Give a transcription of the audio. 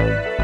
Bye.